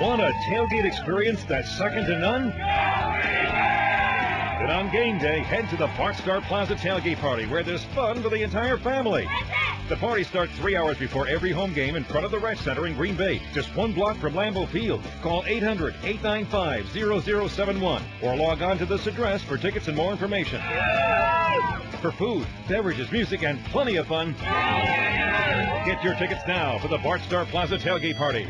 Want a tailgate experience that's second to none? Then on game day, head to the Bart Starr Plaza tailgate party where there's fun for the entire family. The party starts three hours before every home game in front of the Rec Center in Green Bay, just one block from Lambeau Field. Call 800-895-0071 or log on to this address for tickets and more information. For food, beverages, music, and plenty of fun, get your tickets now for the Bart Starr Plaza tailgate party.